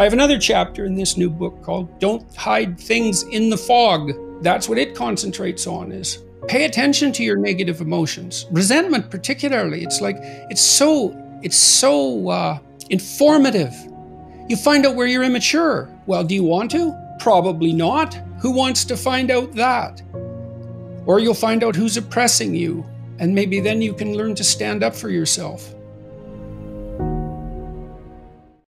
I have another chapter in this new book called Don't Hide Things in the Fog. That's what it concentrates on is pay attention to your negative emotions. Resentment particularly, it's like it's so it's so uh, informative. You find out where you're immature. Well, do you want to? Probably not. Who wants to find out that? Or you'll find out who's oppressing you, and maybe then you can learn to stand up for yourself.